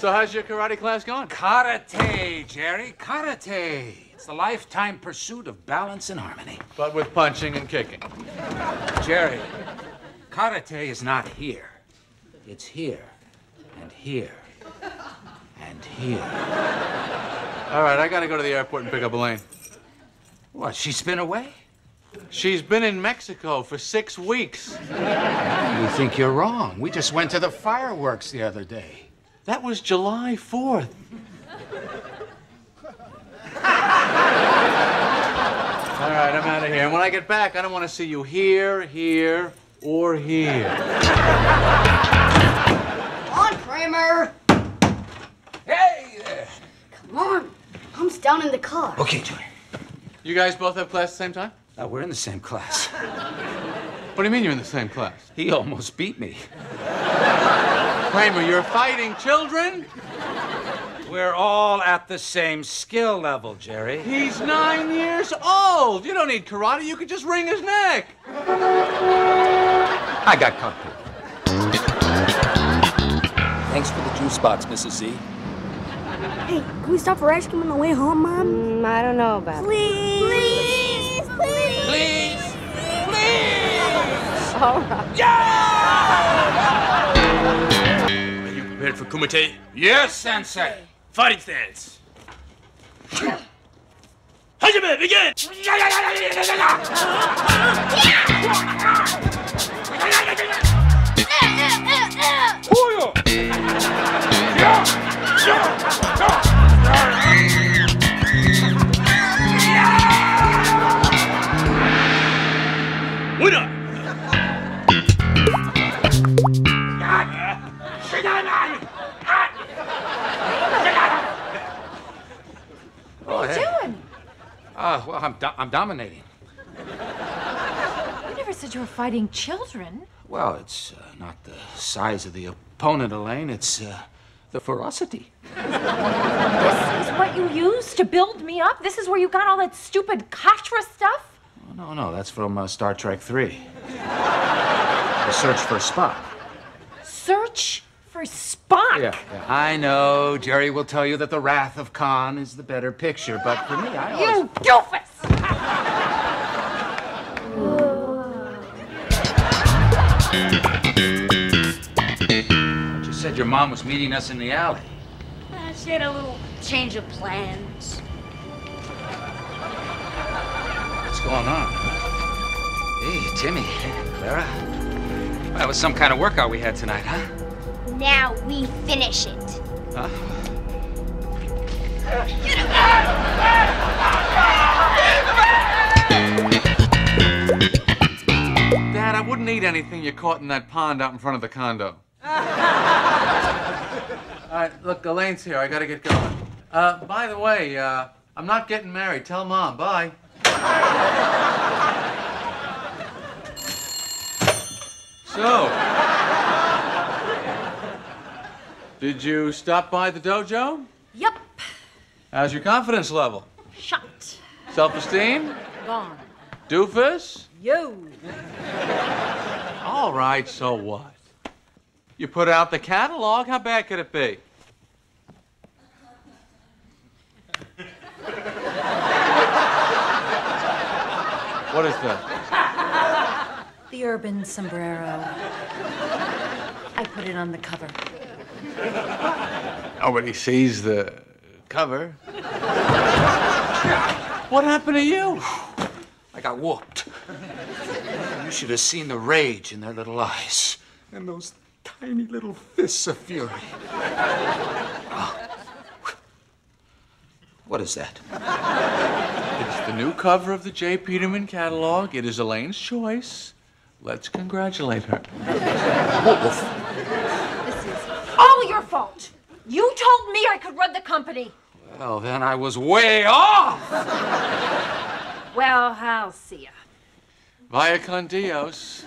So how's your karate class going? Karate, Jerry, karate. It's the lifetime pursuit of balance and harmony. But with punching and kicking. Jerry, karate is not here. It's here, and here, and here. All right, I gotta go to the airport and pick up Elaine. What, she's been away? She's been in Mexico for six weeks. You think you're wrong. We just went to the fireworks the other day. That was July 4th. All right, I'm out of here. And when I get back, I don't want to see you here, here, or here. On, Kramer! Hey there. Come on. Mom's down in the car. Okay, Jerry. You guys both have class at the same time? Uh, we're in the same class. What do you mean you're in the same class? He almost beat me. Kramer, you're fighting children? We're all at the same skill level, Jerry. He's nine years old. You don't need karate. You could just wring his neck. I got kung. Thanks for the juice box, Mrs. Z. Hey, can we stop for ice cream on the way home, Mom? Mm, I don't know about Please! Please! Please! Please, please. All right. Are prepared for kumite? Yes, Sensei. Fighting stance. Hajime, begin! What are you doing? Uh, well, I'm, do- I'm dominating. You never said you were fighting children. Well, it's uh, not the size of the opponent, Elaine. It's uh, the ferocity. This is what you used to build me up. This is where you got all that stupid Katra stuff. Oh, no, no, that's from uh, Star Trek 3. the search for Spock. Search for Spock. Yeah, yeah, I know. Jerry will tell you that the Wrath of Khan is the better picture, but for me, I always. You doofus! You said your mom was meeting us in the alley. Uh, she had a little change of plans. What's going on? Hey, Timmy. Hey, Clara. Well, that was some kind of workout we had tonight, huh? Now we finish it. Huh? Dad, I wouldn't eat anything you caught in that pond out in front of the condo. All right, look, Elaine's here. I gotta get going. Uh, by the way, uh, I'm not getting married. Tell Mom. Bye. So, did you stop by the dojo? Yep. How's your confidence level? Shot. Self-esteem? Gone. Doofus? Yo. All right, so what? You put out the catalog, how bad could it be? What is that? The urban sombrero. I put it on the cover. Oh, Nobody sees the cover. What happened to you? I got whooped. You should have seen the rage in their little eyes and those tiny little fists of fury. Oh. What is that? It's the new cover of the J. Peterman catalog. It is Elaine's choice. Let's congratulate her. This is all your fault. You told me I could run the company. Well, then I was way off. Well, I'll see ya. Via con Dios.